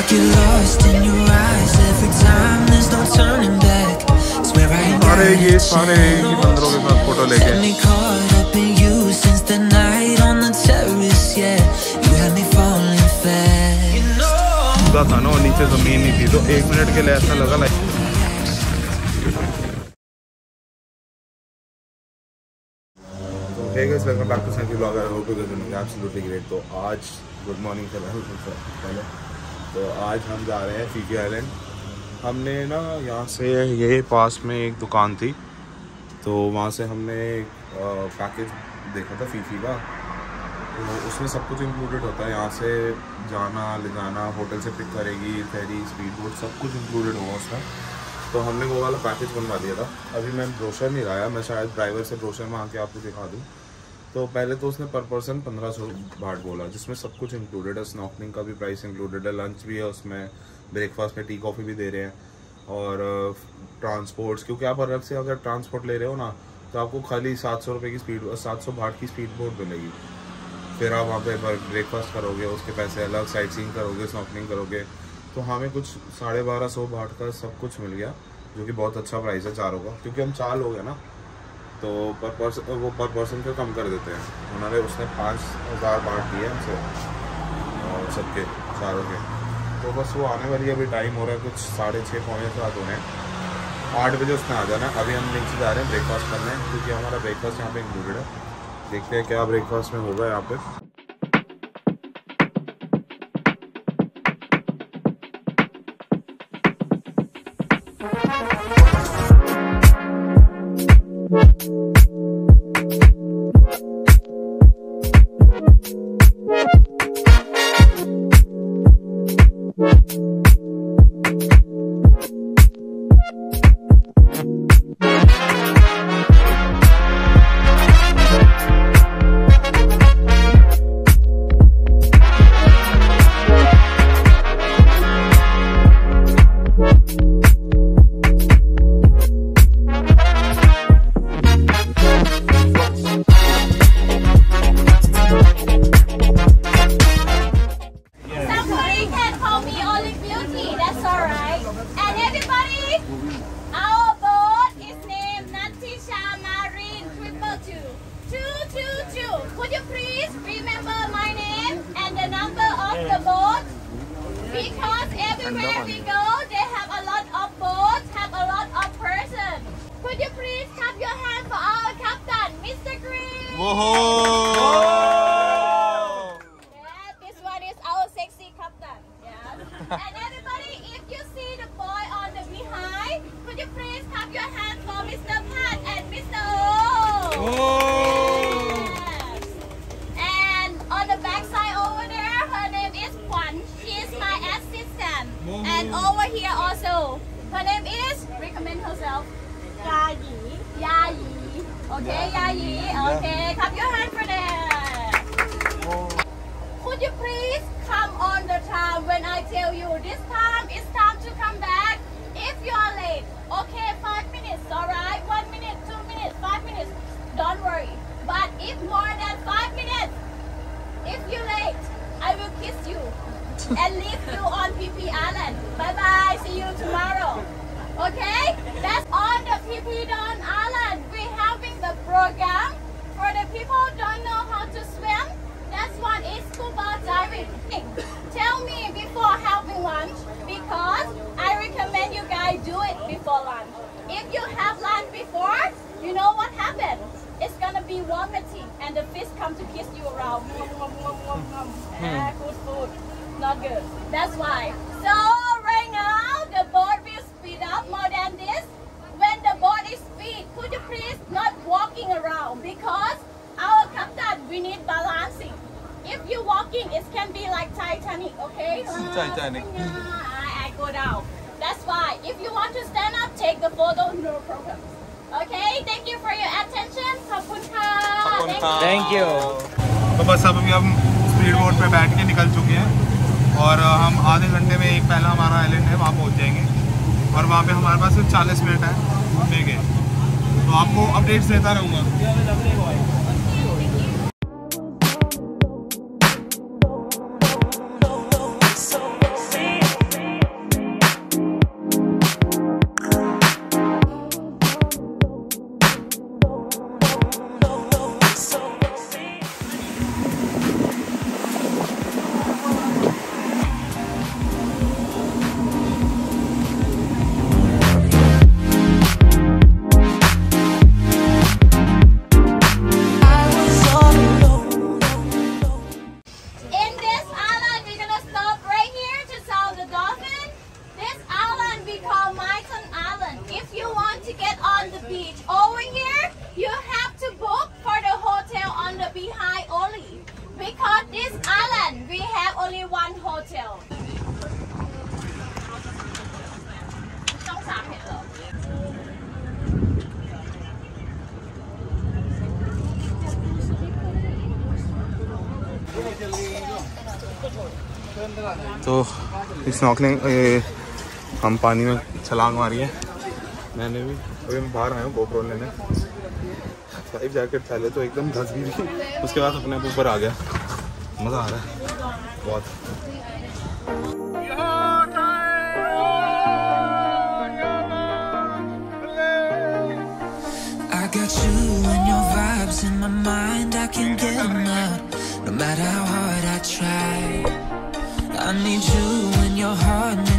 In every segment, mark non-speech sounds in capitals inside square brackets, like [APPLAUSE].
I get lost in your eyes every time. There's no turning back. Swear I ain't सारे got ये सारे एक ही बंदरों के साथ फ़ोटो लेके Get me caught up in you since the night on the terrace. Yeah, you had me falling fast. You know. पूरा था ना और नीचे ज़मीन नहीं थी तो एक मिनट के लिए ऐसा लगा लाइक तो hey welcome back to blogger hope you absolutely great तो आज गुड मॉर्निंग हूँ सबसे पहले तो आज हम जा रहे हैं फीकी आइलैंड हमने ना यहाँ से ये पास में एक दुकान थी तो वहाँ से हमने पैकेज देखा था फीफी का। तो उसमें सब कुछ इंक्लूडेड होता है। यहाँ से जाना, ले जाना होटल से पिक करेगी फेरी स्पीड बोट सब कुछ इंक्लूडेड होगा उसमें तो हमने वो वाला पैकेज बनवा दिया था। अभी मैं ब्रोशर नहीं लाया, मैं शायद ड्राइवर से ब्रोशर में आके आपको दिखा दूँ। तो पहले तो उसने पर पर्सन पंद्रह सौ भाट बोला, जिसमें सब कुछ इंक्लूडेड है स्नॉकलिंग का भी प्राइस इंक्लूडेड है लंच भी है उसमें ब्रेकफास्ट में टी कॉफ़ी भी दे रहे हैं, और ट्रांसपोर्ट्स क्योंकि आप अलग से अगर ट्रांसपोर्ट ले रहे हो ना तो आपको खाली सात सौ रुपये की स्पीड सात सौ भाट की स्पीड बोट मिलेगी। फिर आप वहाँ पे ब्रेकफास्ट करोगे, उसके पैसे अलग साइट सीइंग करोगे स्नॉकलिंग करोगे तो हमें कुछ साढ़े बारह सौ भाट का सब कुछ मिल गया, जो कि बहुत अच्छा प्राइस है चारों का, क्योंकि हम चार लोग हैं ना तो पर पर्सन वो पर पर्सन को कम कर देते हैं। उन्होंने उसने पाँच हज़ार बांट दिए हमसे, और सबके चारों के। तो बस वो आने वाली अभी टाइम हो रहा है, कुछ साढ़े छः पौने सात होने आठ बजे उसने आ जाना अभी हम नीचे जा रहे हैं ब्रेकफास्ट करने क्योंकि हमारा ब्रेकफास्ट यहाँ पे इंक्लूडेड है। देखते हैं क्या ब्रेकफास्ट में होगा यहाँ पे। Whoa! Okay, Yayi. Okay, clap your hand for that. Could you please come on the time when I tell you this time it's time to come back? If you are late, okay, five minutes, alright? One minute, two minutes, five minutes, don't worry. But if more than five minutes, if you late, I will kiss you and leave you on PP Island. Bye bye, see you tomorrow. Okay? That's on the PP Don Island. We're having the program for the people who don't know how to swim. That's one is scuba diving. Tell me before having lunch because I recommend you guys do it before lunch. If you have lunch before, you know what happens. It's gonna be vomiting and the fish come to kiss you around. Mwah. [LAUGHS] Ah, good food. Not good. That's why. So walking around because our captain, we need balancing. If you're walking, it can be like Titanic, okay? Titanic. I, I go down. That's why. If you want to stand up, take the photo, no problem. Okay, thank you for your attention. Kapunka. Thank you. तो बस अब अभी हम speed boat पे बैठ के निकल चुके हैं और हम आधे घंटे में एक पहला हमारा आइलैंड है वहाँ पहुँच जाएँगे और वहाँ पे हमारे पास सिर्फ़ चालीस मिनट है घूमने के तो आपको अपडेट्स देता रहूँगा। तो स्नॉकलिंग हम पानी में छलांग मारी है। मैंने भी, अभी मैं बाहर आया हूँ गोप्रो लेने। लाइफ जैकेट पहले तो एकदम धस गई थी। उसके बाद अपने ऊपर आ गया। मज़ा आ रहा है। बहुत। Your heart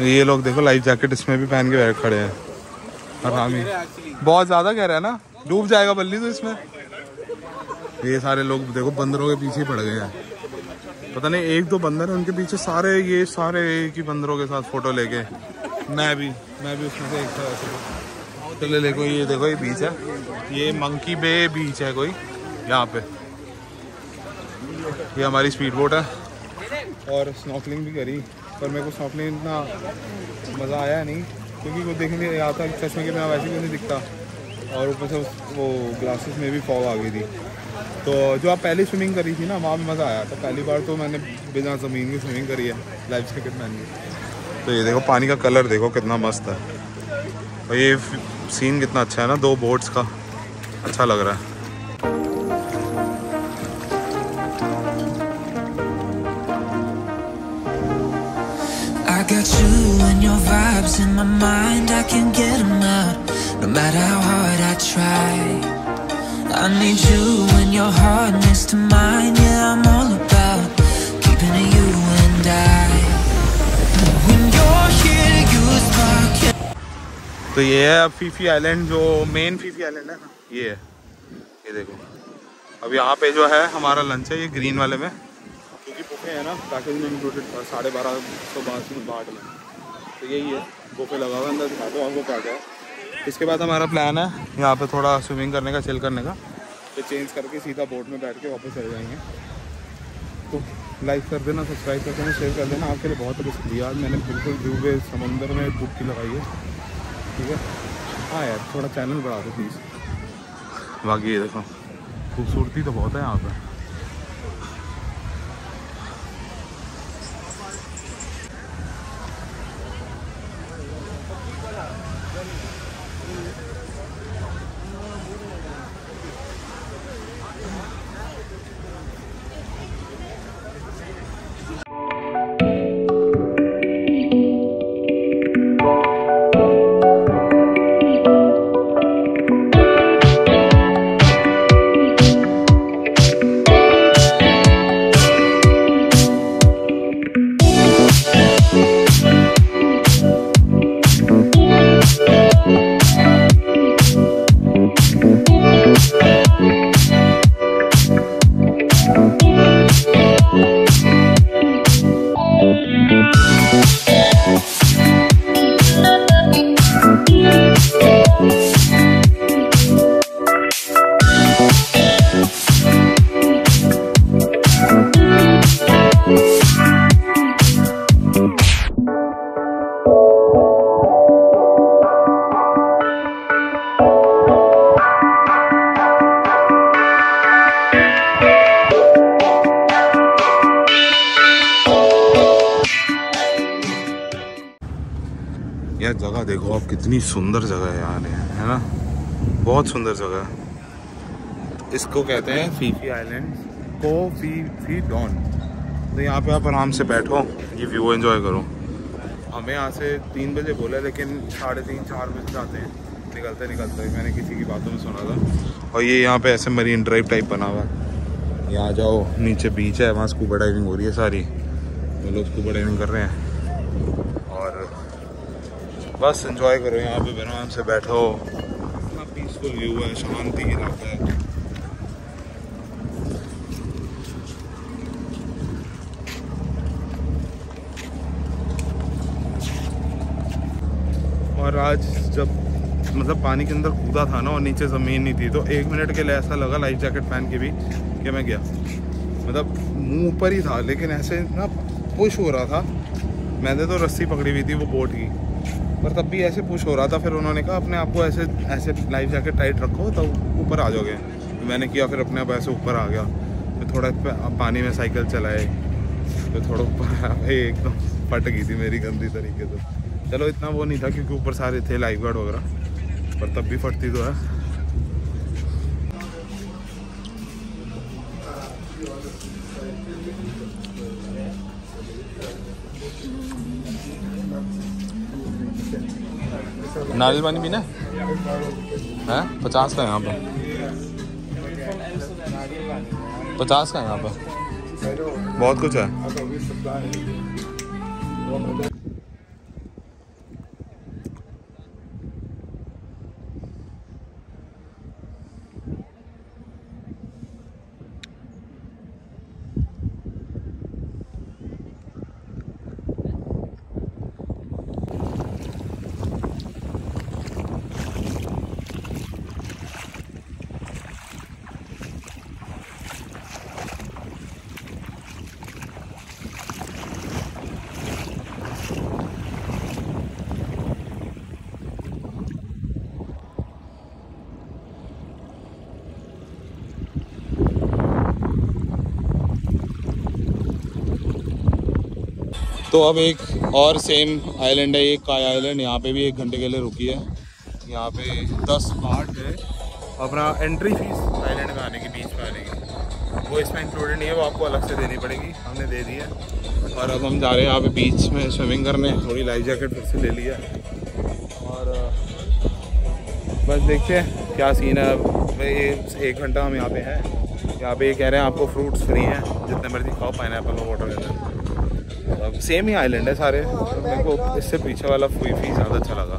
ये लोग देखो लाइफ जैकेट इसमें भी पहन के खड़े हैं। और हम बहुत ज़्यादा कह रहा है ना। डूब जाएगा बल्ली तो इसमें। ये सारे लोग देखो बंदरों के पीछे पड़ गए हैं। पता नहीं, एक दो बंदर है उनके पीछे। सारे ये, सारे एक ही बंदरों के साथ फ़ोटो लेके। मैं भी मैं भी उसमें से एक था चले देखो ये देखो, ये बीच है। ये मंकी बे बीच है कोई, यहाँ पे। ये हमारी स्पीड बोट है। और स्नॉकलिंग भी करी। पर मेरे को स्नॉकलिंग इतना मज़ा आया नहीं, क्योंकि वो देखने में आता चश्मे के बिना वैसे भी नहीं दिखता। और ऊपर से वो ग्लासेस में भी फॉग आ गई थी। तो जो आप पहली स्विमिंग करी थी ना, वहाँ भी मज़ा आया। था पहली बार तो मैंने बिना ज़मीन की स्विमिंग करी है लाइफ जैकेट पहन के। तो ये देखो पानी का कलर देखो कितना मस्त है और ये सीन कितना अच्छा है ना दो बोट्स का अच्छा लग रहा है I got you and your vibes in my mind. I can't get them out, no matter how hard I try. I need you and your heart next to mine. Yeah, I'm all about तो ये है अब Phi Phi island जो main Phi Phi island है ना? ये है। ये देखो। अब यहाँ पे जो है हमारा लंच है ये ग्रीन वाले में। क्योंकि बुफे है ना पैकेज में इंक्लूडेड था साढ़े बारह सौ बासठ बाट में। तो यही है बुफे लगा हुआ अंदर दिखा दो आपको क्या क्या है। इसके बाद हमारा प्लान है यहाँ पे थोड़ा स्विमिंग करने का चिल करने का। तो चेंज करके सीधा बोट में बैठ के वापस चले जाएँगे। तो लाइक कर देना सब्सक्राइब कर देना शेयर कर देना। आपके लिए बहुत शुक्रिया मैंने बिल्कुल डूबे समंदर में डुबकी लगाई है। ठीक है? हाँ यार, थोड़ा चैनल बढ़ा दो प्लीज़ बाकी ये देखो, खूबसूरती तो बहुत है यहाँ पे। देखो, आप कितनी सुंदर जगह है यहाँ है ना? बहुत सुंदर जगह है। इसको कहते हैं फीफी आइलैंड को फ़ी फ़ी डॉन तो यहाँ पे आप आराम से बैठो, ये व्यू एंजॉय करो। हमें यहाँ से तीन बजे बोला, लेकिन साढ़े तीन, चार बजे जाते हैं। निकलते निकलते, मैंने किसी की बातों में सुना था। और ये यहाँ पे ऐसे मरीन ड्राइव टाइप बना हुआ है। यहाँ जाओ, नीचे बीच है, वहाँ स्कूबा डाइविंग हो रही है सारी। वो लोग स्कूबा डाइविंग कर रहे हैं। और बस इंजॉय करो, यहाँ पे आराम से बैठो। इतना पीसफुल व्यू है, शांति इलाका है और आज जब मतलब पानी के अंदर कूदा था ना और नीचे ज़मीन नहीं थी तो एक मिनट के लिए ऐसा लगा लाइफ जैकेट पहन के भी कि मैं गया। मतलब मुँह ऊपर ही था, लेकिन ऐसे ना पुश हो रहा था। मैंने तो रस्सी पकड़ी हुई थी, वो बोट की। पर तब भी ऐसे पुश हो रहा था, फिर उन्होंने कहा, अपने आप को ऐसे ऐसे लाइफ जैकेट टाइट रखो तो ऊपर आ जाओगे। तो मैंने किया, फिर अपने आप ऐसे ऊपर आ गया। फिर थोड़ा पानी में साइकिल चलाए फिर थोड़ा ऊपर एकदम फट गई थी मेरी गंदी तरीके से। चलो, इतना वो नहीं था, क्योंकि ऊपर सारे थे लाइफ गार्ड वगैरह, पर तब भी फटती तो है। नारियल पानी पीना है? पचास का यहाँ पर। पचास का यहाँ पर। बहुत कुछ है। तो अब एक और सेम आइलैंड है, एक काय आइलैंड यहाँ पे भी एक घंटे के लिए रुकी है। यहाँ पे दस पार्ट है। अपना एंट्री फ़ीस आइलैंड में आने की, बीच में आने की। वो इसमें इंक्लूडेड नहीं है, वो आपको अलग से देनी पड़ेगी। हमने दे दी है। और अब हम जा रहे हैं यहाँ पे बीच में स्विमिंग करने। थोड़ी लाइफ जैकेट फिर से ले लिया और बस देखते हैं क्या सीन है। अब ये एक घंटा हम यहाँ पे हैं। यहाँ पे ये कह रहे हैं आपको फ्रूट्स फ्री हैं। जितने मर्ज़ी खाओ पाइन एपल वाटर सेम ही आइलैंड है सारे। मेरे को इससे पीछे वाला फुई फ़ी ज़्यादा अच्छा लगा।